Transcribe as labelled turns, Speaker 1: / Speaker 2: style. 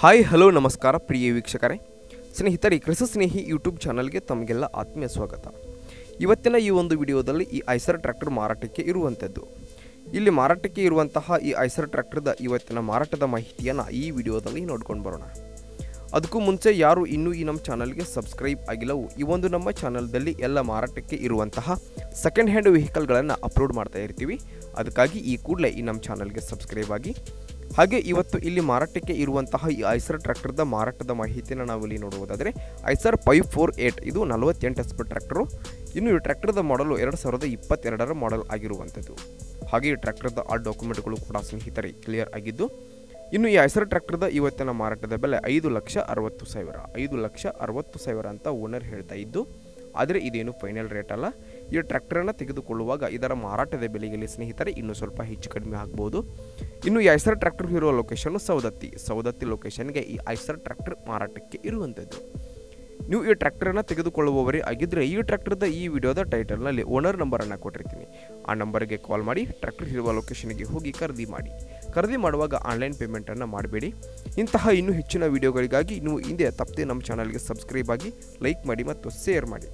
Speaker 1: Hi hello ನಮಸ್ಕಾರ, ಪ್ರಿಯ ವೀಕ್ಷಕರೇ. ಸ್ನೇಹಿತರೆ, ಕೃಷಿ ಸ್ನೇಹಿ ಯೂಟ್ಯೂಬ್ ಚಾನಲ್ಗೆ ತಮಗೆಲ್ಲ ಆತ್ಮೀಯ ಸ್ವಾಗತ. ಇವತ್ತಿನ ಈ ಒಂದು ವಿಡಿಯೋದಲ್ಲಿ ಈ ಐಸರ್ ಟ್ರ್ಯಾಕ್ಟರ್ ಮಾರಾಟಕ್ಕೆ ಇರುವಂಥದ್ದು ಇಲ್ಲಿ ಮಾರಾಟಕ್ಕೆ ಇರುವಂತಹ ಈ ಐಸರ್ ಟ್ರ್ಯಾಕ್ಟರ್ದ ಇವತ್ತಿನ ಮಾರಾಟದ ಮಾಹಿತಿಯನ್ನು ಈ ವಿಡಿಯೋದಲ್ಲಿ ನೋಡ್ಕೊಂಡು ಬರೋಣ. ಅದಕ್ಕೂ ಮುಂಚೆ ಯಾರು ಇನ್ನೂ ಈ ನಮ್ಮ ಚಾನಲ್ಗೆ ಸಬ್ಸ್ಕ್ರೈಬ್ ಆಗಿಲ್ಲವೋ ಈ ಒಂದು ನಮ್ಮ ಚಾನಲ್ದಲ್ಲಿ ಎಲ್ಲ ಮಾರಾಟಕ್ಕೆ ಇರುವಂತಹ ಸೆಕೆಂಡ್ ಹ್ಯಾಂಡ್ ವೆಹಿಕಲ್ಗಳನ್ನು ಅಪ್ಲೋಡ್ ಮಾಡ್ತಾ ಇರ್ತೀವಿ. ಅದಕ್ಕಾಗಿ ಈ ಕೂಡಲೇ ಈ ನಮ್ಮ ಚಾನಲ್ಗೆ ಸಬ್ಸ್ಕ್ರೈಬ್ ಆಗಿ ಹಾಗೆ ಇವತ್ತು ಇಲ್ಲಿ ಮಾರಾಟಕ್ಕೆ ಇರುವಂತಹ ಈ ಐಸರ್ ಟ್ರ್ಯಾಕ್ಟರ್ದ ಮಾರಾಟದ ಮಾಹಿತಿಯನ್ನು ನಾವು ಇಲ್ಲಿ ನೋಡುವುದಾದರೆ ಐಸರ್ ಫೈವ್ ಫೋರ್ ಏಟ್ ಇದು ನಲವತ್ತೆಂಟು ಎಸ್ ಪಿ ಟ್ರ್ಯಾಕ್ಟರು. ಇನ್ನು ಈ ಟ್ರ್ಯಾಕ್ಟರ್ದ ಮಾಡಲು ಎರಡು ಸಾವಿರದ ಇಪ್ಪತ್ತೆರಡರ ಮಾಡೆಲ್ ಆಗಿರುವಂಥದ್ದು. ಹಾಗೆ ಈ ಟ್ರ್ಯಾಕ್ಟರ್ದ ಆ ಡಾಕ್ಯುಮೆಂಟ್ಗಳು ಕೂಡ ಸ್ನೇಹಿತರೆ ಕ್ಲಿಯರ್ ಆಗಿದ್ದು, ಇನ್ನು ಈ ಐಸರ್ ಟ್ರ್ಯಾಕ್ಟರ್ದ ಇವತ್ತಿನ ಮಾರಾಟದ ಬೆಲೆ ಐದು ಲಕ್ಷ ಅರವತ್ತು ಸಾವಿರ, ಐದು ಲಕ್ಷ ಅರವತ್ತು ಸಾವಿರ ಅಂತ ಓನರ್ ಹೇಳ್ತಾ ಇದ್ದು ಆದರೆ ಇದೇನು ಫೈನಲ್ ರೇಟ್ ಅಲ್ಲ. ಈ ಟ್ರ್ಯಾಕ್ಟರನ್ನು ತೆಗೆದುಕೊಳ್ಳುವಾಗ ಇದರ ಮಾರಾಟದ ಬೆಲೆಯಲ್ಲಿ ಸ್ನೇಹಿತರೆ ಇನ್ನೂ ಸ್ವಲ್ಪ ಹೆಚ್ಚು ಕಡಿಮೆ ಆಗ್ಬೋದು. ಇನ್ನು ಈ ಐಸರ್ ಟ್ರ್ಯಾಕ್ಟರ್ ಇರುವ ಲೊಕೇಶನ್ನು ಸೌದತ್ತಿ ಸೌದತ್ತಿ ಲೊಕೇಶನ್ಗೆ ಈ ಐಸರ್ ಟ್ರ್ಯಾಕ್ಟರ್ ಮಾರಾಟಕ್ಕೆ ಇರುವಂಥದ್ದು ನೀವು ಈ ಟ್ರ್ಯಾಕ್ಟರನ್ನು ತೆಗೆದುಕೊಳ್ಳುವವರೇ ಆಗಿದ್ದರೆ ಈ ಟ್ರ್ಯಾಕ್ಟರ್ದ ಈ ವಿಡಿಯೋದ ಟೈಟಲ್ನಲ್ಲಿ ಓನರ್ ನಂಬರನ್ನು ಕೊಟ್ಟಿರ್ತೀನಿ. ಆ ನಂಬರ್ಗೆ ಕಾಲ್ ಮಾಡಿ ಟ್ರ್ಯಾಕ್ಟರ್ ಇರುವ ಲೊಕೇಶನ್ಗೆ ಹೋಗಿ ಖರೀದಿ ಮಾಡಿ. ಖರೀದಿ ಮಾಡುವಾಗ ಆನ್ಲೈನ್ ಪೇಮೆಂಟನ್ನು ಮಾಡಬೇಡಿ. ಇಂತಹ ಇನ್ನೂ ಹೆಚ್ಚಿನ ವಿಡಿಯೋಗಳಿಗಾಗಿ ನೀವು ಹಿಂದೆ ತಪ್ಪದೆ ನಮ್ಮ ಚಾನಲ್ಗೆ ಸಬ್ಸ್ಕ್ರೈಬ್ ಆಗಿ ಲೈಕ್ ಮಾಡಿ ಮತ್ತು ಶೇರ್ ಮಾಡಿ.